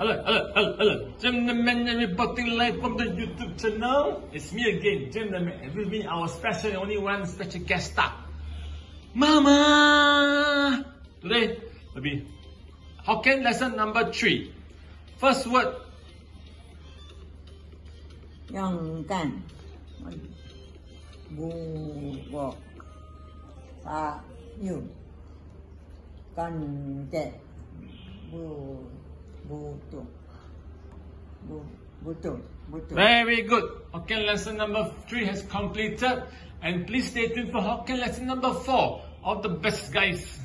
Hello, hello, hello, hello. Gentlemen, everybody live from the YouTube channel. It's me again, gentlemen. With me, our special, only one special guest star. Mama! Today will be Hokkien lesson number three. First word. 영단 무복 사유 간대 무 very good. Hokkien lesson number three has completed. And please stay tuned for Hokkien lesson number four. All the best, guys.